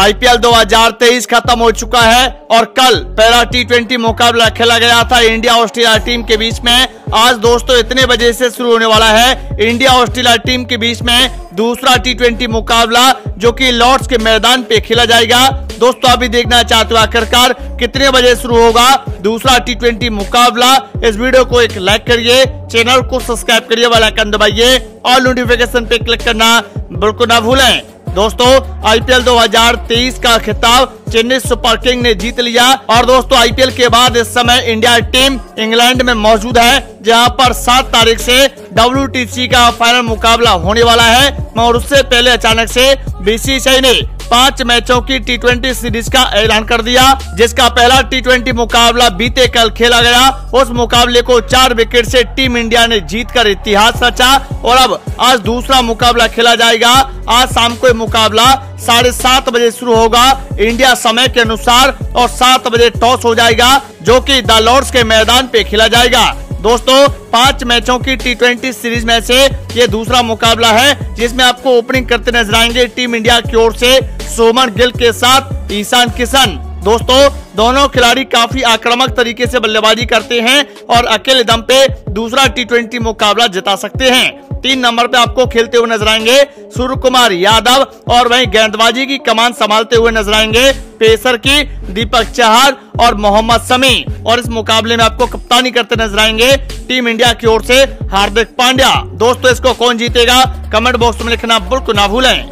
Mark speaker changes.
Speaker 1: IPL 2023 खत्म हो चुका है और कल पहला टी ट्वेंटी मुकाबला खेला गया था इंडिया ऑस्ट्रेलिया टीम के बीच में। आज दोस्तों इतने बजे से शुरू होने वाला है इंडिया ऑस्ट्रेलिया टीम के बीच में दूसरा टी ट्वेंटी मुकाबला, जो कि लॉर्ड्स के मैदान पे खेला जाएगा। दोस्तों अभी देखना चाहते हो आखिरकार कितने बजे शुरू होगा दूसरा टी ट्वेंटी मुकाबला। इस वीडियो को एक लाइक करिए, चैनल को सब्सक्राइब करिए, वाला आइकन दबाइए और नोटिफिकेशन पे क्लिक करना बिल्कुल ना भूलें। दोस्तों आईपीएल 2023 का खिताब चेन्नई सुपर किंग ने जीत लिया और दोस्तों आईपीएल के बाद इस समय इंडिया टीम इंग्लैंड में मौजूद है, जहाँ पर सात तारीख से डब्ल्यू का फाइनल मुकाबला होने वाला है। और उससे पहले अचानक से बीसीसीआई ने पाँच मैचों की टी ट्वेंटी सीरीज़ का ऐलान कर दिया, जिसका पहला टी ट्वेंटी मुकाबला बीते कल खेला गया। उस मुकाबले को चार विकेट से टीम इंडिया ने जीत कर इतिहास रचा और अब आज दूसरा मुकाबला खेला जाएगा। आज शाम को मुकाबला साढ़े सात बजे शुरू होगा। इंडिया समय के अनुसार और सात बजे टॉस हो जाएगा, जो कि द लॉर्ड्स के मैदान पे खेला जाएगा। दोस्तों, पाँच मैचों की टी ट्वेंटी सीरीज़ में से ये दूसरा मुकाबला है, जिसमें आपको ओपनिंग करते नज़र आएँगे टीम इंडिया की ओर से सोमन गिल के साथ ईशान किशन। दोस्तों, दोनों खिलाड़ी काफ़ी आक्रामक तरीके से बल्लेबाजी करते हैं और अकेले दम पे दूसरा टी मुकाबला जिता सकते हैं। तीन नंबर पे आपको खेलते हुए नज़र आएँगे सूर्य कुमार यादव और वहीं गेंदबाजी की कमान संभालते हुए नज़र आएँगे पेसर की दीपक चहर और मोहम्मद समी और इस मुकाबले में आपको कप्तानी करते नज़र आएँगे टीम इंडिया की ओर से हार्दिक पांड्या। दोस्तों, इसको कौन जीतेगा? कमेंट बॉक्स में लिखना बिल्कुल ना भूलें।